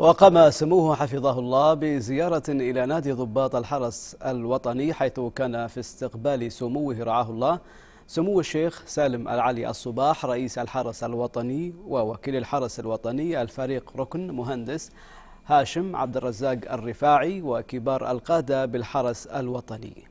وقام سموه حفظه الله بزيارة إلى نادي ضباط الحرس الوطني حيث كان في استقبال سموه رعاه الله. سمو الشيخ سالم العلي الصباح رئيس الحرس الوطني ووكيل الحرس الوطني الفريق ركن مهندس هاشم عبد الرزاق الرفاعي وكبار القادة بالحرس الوطني.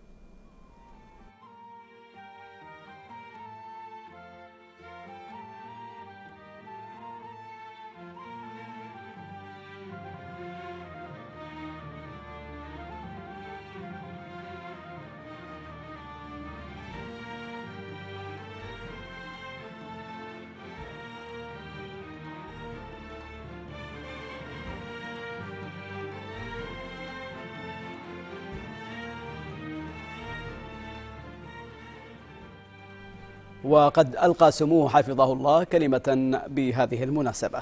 وقد ألقى سموه حفظه الله كلمة بهذه المناسبة.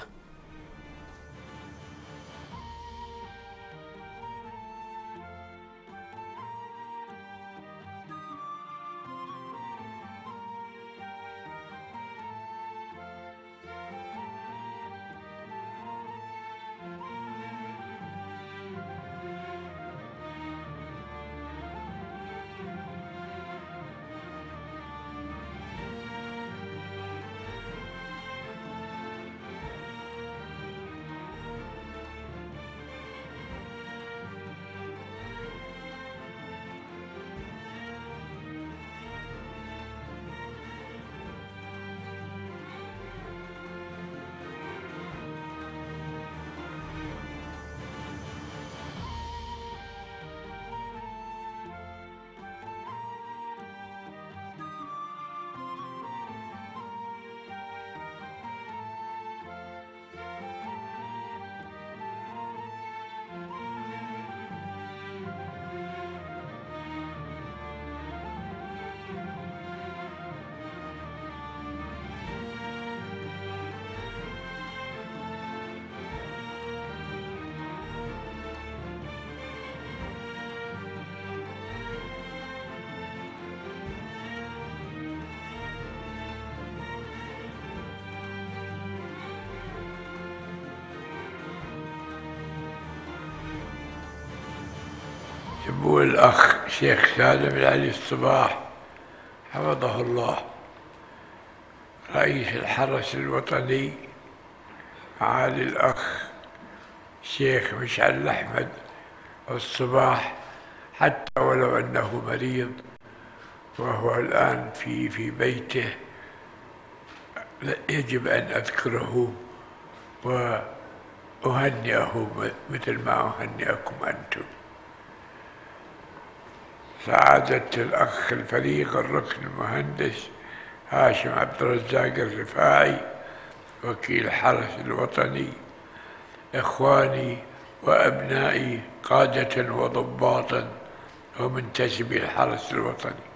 سمو الأخ شيخ سالم العلي الصباح حفظه الله. رئيس الحرس الوطني معالي الأخ شيخ مشعل أحمد الصباح حتى ولو أنه مريض وهو الآن في في بيته يجب أن أذكره وأهنئه مثل ما أهنئكم أنتم. سعادة الأخ الفريق الركن المهندس هاشم عبد الرزاق الرفاعي وكيل الحرس الوطني إخواني وأبنائي قادة وضباطا ومنتسبي الحرس الوطني.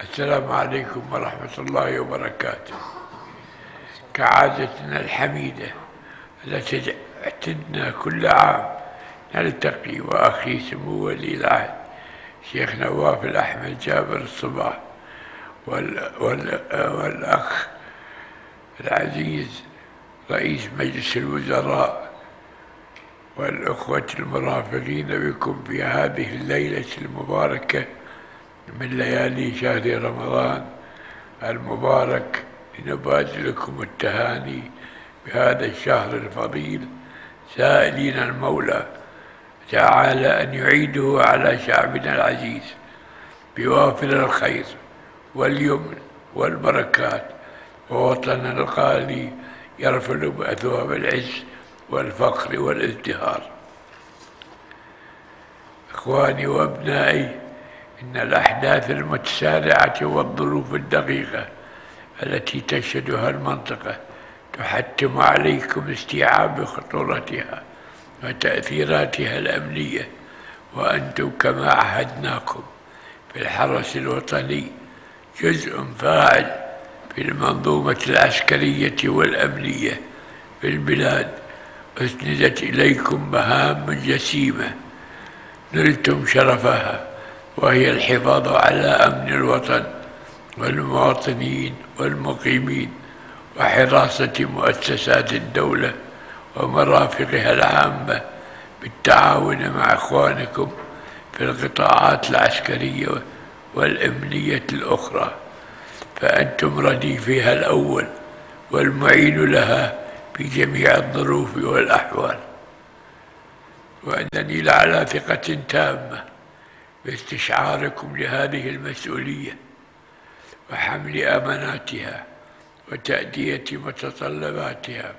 السلام عليكم ورحمة الله وبركاته. كعادتنا الحميدة التي اعتدنا كل عام نلتقي وأخي سمو ولي العهد شيخ نواف الأحمد جابر الصباح وال وال والأخ العزيز رئيس مجلس الوزراء والأخوة المرافقين بكم في هذه الليلة المباركة من ليالي شهر رمضان المبارك لنبادلكم التهاني بهذا الشهر الفضيل سائلين المولى تعالى أن يعيده على شعبنا العزيز بوافر الخير واليمن والبركات ووطننا الغالي يرفل بأثواب العز والفخر والازدهار. إخواني وأبنائي إن الأحداث المتسارعة والظروف الدقيقة التي تشهدها المنطقة تحتم عليكم استيعاب خطورتها. وتأثيراتها الأمنية وأنتم كما عهدناكم في الحرس الوطني جزء فاعل في المنظومة العسكرية والأمنية في البلاد. أسندت إليكم مهام جسيمة نلتم شرفها وهي الحفاظ على أمن الوطن والمواطنين والمقيمين وحراسة مؤسسات الدولة. ومرافقها العامة بالتعاون مع إخوانكم في القطاعات العسكرية والأمنية الأخرى. فأنتم رديفها الأول والمعين لها في جميع الظروف والأحوال. وأنني لعلى ثقة تامة باستشعاركم لهذه المسؤولية وحمل أماناتها وتأدية متطلباتها.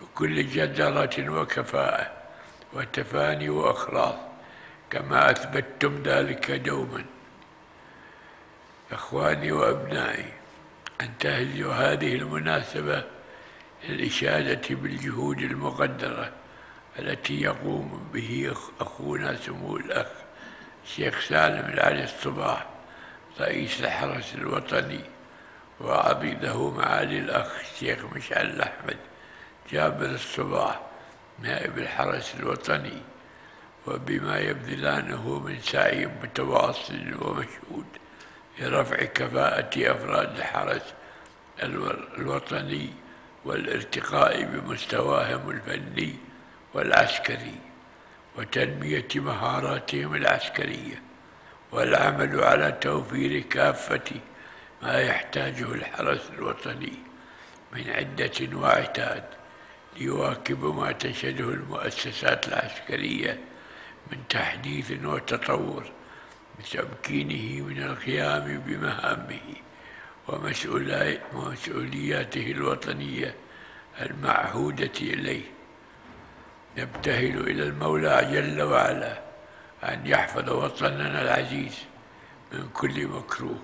بكل جدارة وكفاءة وتفاني وإخلاص كما أثبتتم ذلك دوما. إخواني وأبنائي أنتهز هذه المناسبة للإشادة بالجهود المقدرة التي يقوم به أخونا سمو الأخ الشيخ سالم العلي الصباح رئيس الحرس الوطني وعضيده معالي الأخ الشيخ مشعل أحمد. جابر الصباح نائب الحرس الوطني وبما يبذلانه من سعي متواصل ومشهود لرفع كفاءة أفراد الحرس الوطني والارتقاء بمستواهم الفني والعسكري وتنمية مهاراتهم العسكرية والعمل على توفير كافة ما يحتاجه الحرس الوطني من عدة وعتاد ليواكب ما تشهده المؤسسات العسكرية من تحديث وتطور بتمكينه من القيام بمهامه ومسؤولياته الوطنية المعهودة إليه. نبتهل إلى المولى جل وعلا أن يحفظ وطننا العزيز من كل مكروه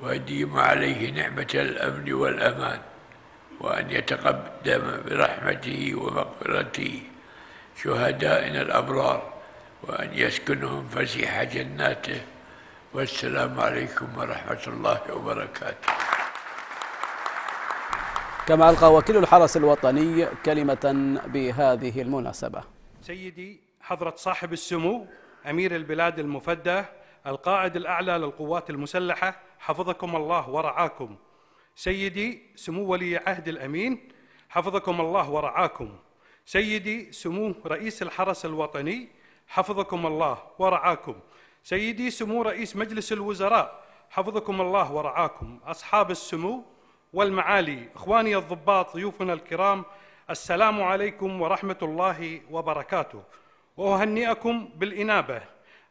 ويديم عليه نعمة الأمن والأمان. وأن يتقدم برحمته ومغفرته شهدائنا الأبرار وأن يسكنهم فسيح جناته. والسلام عليكم ورحمة الله وبركاته. كما ألقى وكيل الحرس الوطني كلمة بهذه المناسبة. سيدي حضرة صاحب السمو أمير البلاد المفدى القائد الأعلى للقوات المسلحة حفظكم الله ورعاكم. سيدي سمو ولي عهد الأمين حفظكم الله ورعاكم. سيدي سمو رئيس الحرس الوطني حفظكم الله ورعاكم. سيدي سمو رئيس مجلس الوزراء حفظكم الله ورعاكم. أصحاب السمو والمعالي إخواني الضباط ضيوفنا الكرام السلام عليكم ورحمة الله وبركاته. وأهنئكم بالإنابة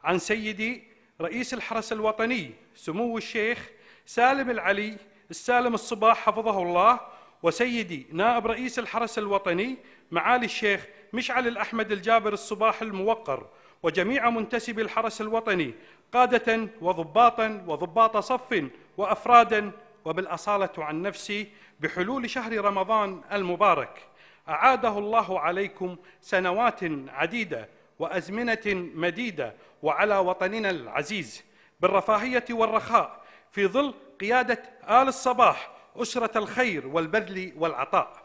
عن سيدي رئيس الحرس الوطني سمو الشيخ سالم العلي السالم الصباح حفظه الله وسيدي نائب رئيس الحرس الوطني معالي الشيخ مشعل الأحمد الجابر الصباح الموقر وجميع منتسبي الحرس الوطني قادة وضباطا وضباط صف وأفرادا وبالأصالة عن نفسي بحلول شهر رمضان المبارك. أعاده الله عليكم سنوات عديدة وأزمنة مديدة وعلى وطننا العزيز. بالرفاهية والرخاء في ظل قيادة آل الصباح أسرة الخير والبذل والعطاء.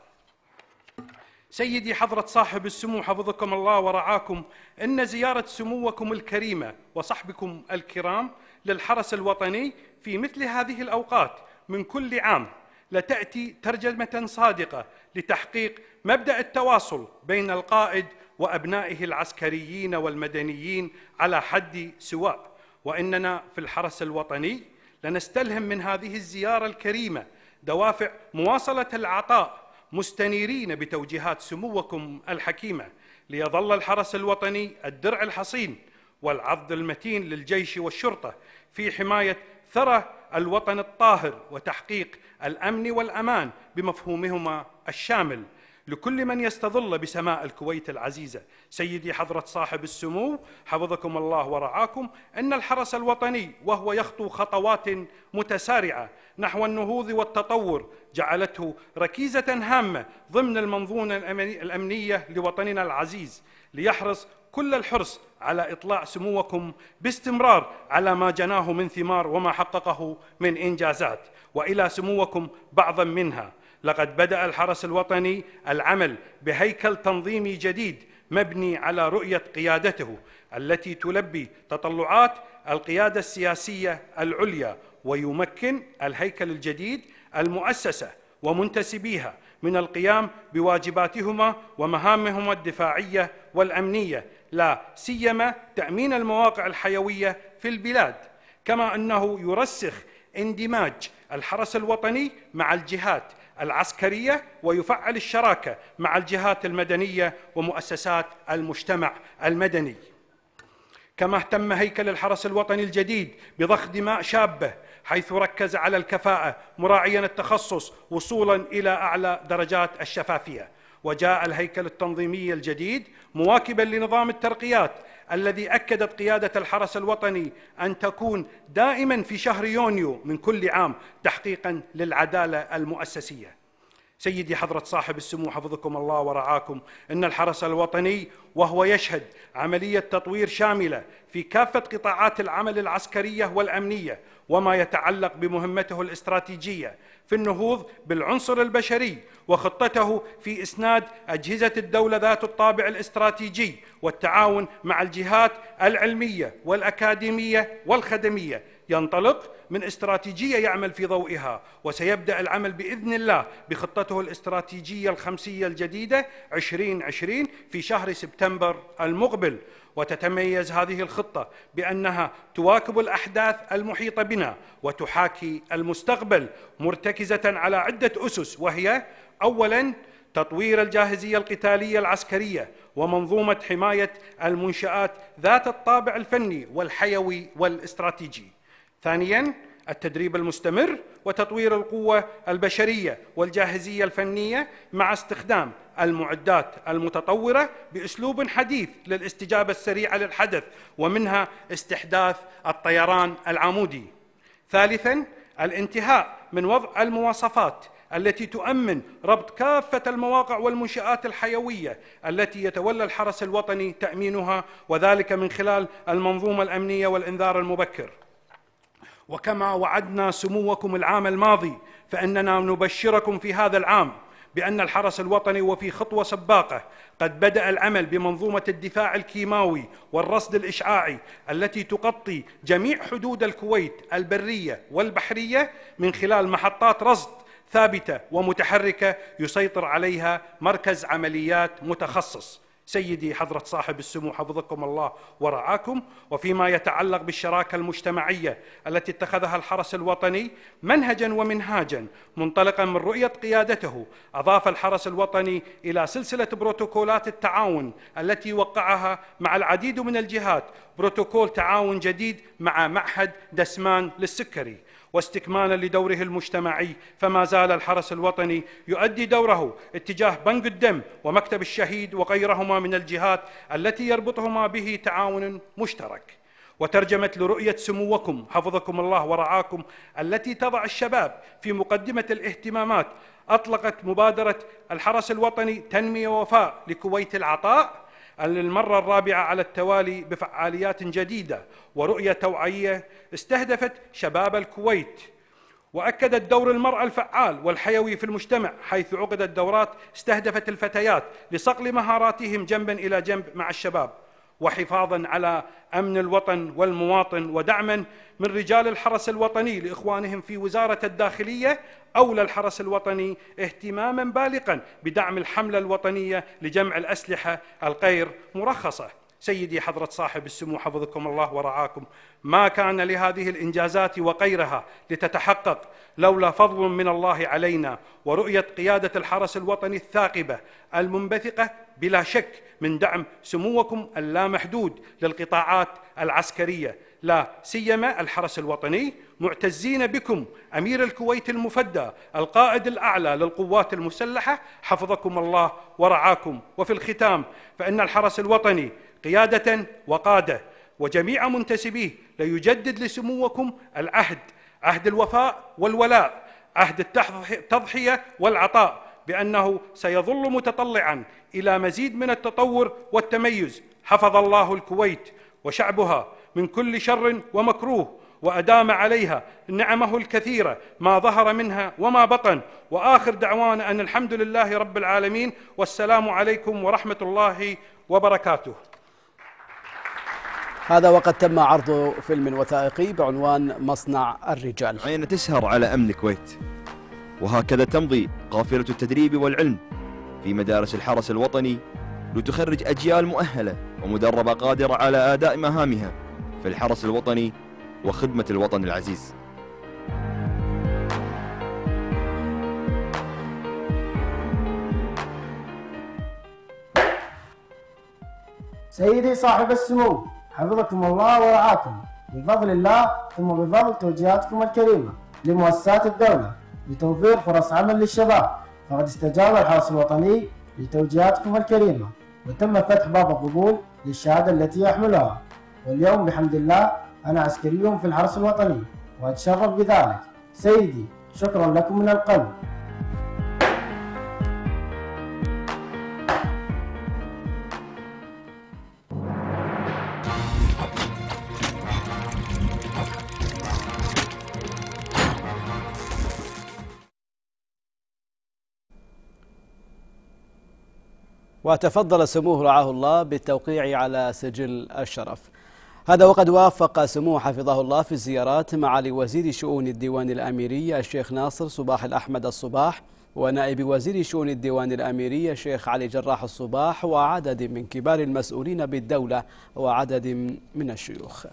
سيدي حضرة صاحب السمو حفظكم الله ورعاكم إن زيارة سموكم الكريمة وصحبكم الكرام للحرس الوطني في مثل هذه الأوقات من كل عام لتأتي ترجمة صادقة لتحقيق مبدأ التواصل بين القائد وأبنائه العسكريين والمدنيين على حد سواء. وإننا في الحرس الوطني لنستلهم من هذه الزيارة الكريمة دوافع مواصلة العطاء مستنيرين بتوجيهات سموكم الحكيمة ليظل الحرس الوطني الدرع الحصين والعضد المتين للجيش والشرطة في حماية ثرى الوطن الطاهر وتحقيق الأمن والأمان بمفهومهما الشامل. لكل من يستظل بسماء الكويت العزيزة. سيدي حضرة صاحب السمو حفظكم الله ورعاكم إن الحرس الوطني وهو يخطو خطوات متسارعة نحو النهوض والتطور جعلته ركيزة هامة ضمن المنظومة الأمنية لوطننا العزيز. ليحرص كل الحرص على إطلاع سموكم باستمرار على ما جناه من ثمار وما حققه من إنجازات وإلى سموكم بعضا منها. لقد بدأ الحرس الوطني العمل بهيكل تنظيمي جديد مبني على رؤية قيادته التي تلبي تطلعات القيادة السياسية العليا ويمكن الهيكل الجديد المؤسسة ومنتسبيها من القيام بواجباتهما ومهامهما الدفاعية والأمنية لا سيما تأمين المواقع الحيوية في البلاد كما أنه يرسخ اندماج الحرس الوطني مع الجهات العسكرية ويفعل الشراكة مع الجهات المدنية ومؤسسات المجتمع المدني. كما اهتم هيكل الحرس الوطني الجديد بضخ دماء شابة حيث ركز على الكفاءة مراعيا التخصص وصولا إلى أعلى درجات الشفافية. وجاء الهيكل التنظيمي الجديد مواكبا لنظام الترقيات الذي أكدت قيادة الحرس الوطني أن تكون دائما في شهر يونيو من كل عام تحقيقا للعدالة المؤسسية. سيدي حضرة صاحب السمو حفظكم الله ورعاكم. إن الحرس الوطني وهو يشهد عملية تطوير شاملة في كافة قطاعات العمل العسكرية والأمنية وما يتعلق بمهمته الاستراتيجية في النهوض بالعنصر البشري وخطته في إسناد أجهزة الدولة ذات الطابع الاستراتيجي والتعاون مع الجهات العلمية والأكاديمية والخدمية. ينطلق من استراتيجية يعمل في ضوئها وسيبدأ العمل بإذن الله بخطته الاستراتيجية الخمسية الجديدة 2020 في شهر سبتمبر المقبل. وتتميز هذه الخطة بأنها تواكب الأحداث المحيطة بنا وتحاكي المستقبل مرتكزة على عدة أسس وهي اولا تطوير الجاهزية القتالية العسكرية ومنظومة حماية المنشآت ذات الطابع الفني والحيوي والإستراتيجي. ثانيا التدريب المستمر وتطوير القوة البشرية والجاهزية الفنية مع استخدام المعدات المتطورة بأسلوب حديث للاستجابة السريعة للحدث ومنها استحداث الطيران العمودي. ثالثا الانتهاء من وضع المواصفات التي تؤمن ربط كافة المواقع والمنشآت الحيوية التي يتولى الحرس الوطني تأمينها وذلك من خلال المنظومة الأمنية والإنذار المبكر. وكما وعدنا سموكم العام الماضي فإننا نبشركم في هذا العام بأن الحرس الوطني وفي خطوة سباقة قد بدأ العمل بمنظومة الدفاع الكيماوي والرصد الإشعاعي التي تغطي جميع حدود الكويت البرية والبحرية من خلال محطات رصد ثابتة ومتحركة يسيطر عليها مركز عمليات متخصص. سيدي حضرة صاحب السمو حفظكم الله ورعاكم. وفيما يتعلق بالشراكة المجتمعية التي اتخذها الحرس الوطني منهجا ومنهاجا منطلقا من رؤية قيادته أضاف الحرس الوطني إلى سلسلة بروتوكولات التعاون التي وقعها مع العديد من الجهات. بروتوكول تعاون جديد مع معهد دسمان للسكري. واستكمالا لدوره المجتمعي فما زال الحرس الوطني يؤدي دوره اتجاه بنك الدم ومكتب الشهيد وغيرهما من الجهات التي يربطهما به تعاون مشترك. وترجمت لرؤية سموكم حفظكم الله ورعاكم التي تضع الشباب في مقدمة الاهتمامات. أطلقت مبادرة الحرس الوطني تنمية ووفاء لكويت العطاء للمرة الرابعة على التوالي بفعاليات جديدة ورؤية توعية استهدفت شباب الكويت. وأكدت دور المرأة الفعال والحيوي في المجتمع حيث عقدت دورات استهدفت الفتيات لصقل مهاراتهم جنبا إلى جنب مع الشباب. وحفاظا على أمن الوطن والمواطن ودعما من رجال الحرس الوطني لإخوانهم في وزارة الداخلية أولى الحرس الوطني اهتماما بالغا بدعم الحملة الوطنية لجمع الأسلحة الغير مرخصة. سيدي حضرة صاحب السمو حفظكم الله ورعاكم. ما كان لهذه الإنجازات وغيرها لتتحقق لولا فضل من الله علينا ورؤية قيادة الحرس الوطني الثاقبة المنبثقة بلا شك من دعم سموكم اللامحدود للقطاعات العسكرية. لا سيما الحرس الوطني معتزين بكم أمير الكويت المفدى القائد الأعلى للقوات المسلحة حفظكم الله ورعاكم. وفي الختام فإن الحرس الوطني قيادة وقادة وجميع منتسبيه ليجدد لسموكم العهد عهد الوفاء والولاء عهد التضحية والعطاء بأنه سيظل متطلعا إلى مزيد من التطور والتميز. حفظ الله الكويت وشعبها من كل شر ومكروه وأدام عليها نعمه الكثيرة ما ظهر منها وما بطن. وآخر دعوانا أن الحمد لله رب العالمين والسلام عليكم ورحمة الله وبركاته. هذا وقد تم عرض فيلم وثائقي بعنوان مصنع الرجال. عين تسهر على أمن الكويت. وهكذا تمضي قافلة التدريب والعلم في مدارس الحرس الوطني لتخرج أجيال مؤهلة ومدربة قادرة على أداء مهامها في الحرس الوطني وخدمة الوطن العزيز. سيدي صاحب السمو حفظكم الله ورعاكم. بفضل الله ثم بفضل توجيهاتكم الكريمة لمؤسسات الدولة. لتوفير فرص عمل للشباب. فقد استجاب الحرس الوطني لتوجيهاتكم الكريمة. وتم فتح باب القبول للشهادة التي يحملها. واليوم بحمد الله أنا عسكري في الحرس الوطني. وأتشرف بذلك. سيدي شكرا لكم من القلب. وتفضل سموه رعاه الله بالتوقيع على سجل الشرف. هذا وقد وافق سموه حفظه الله في الزيارات مع وزير شؤون الديوان الأميري الشيخ ناصر صباح الأحمد الصباح ونائب وزير شؤون الديوان الأميري الشيخ علي جراح الصباح وعدد من كبار المسؤولين بالدولة وعدد من الشيوخ.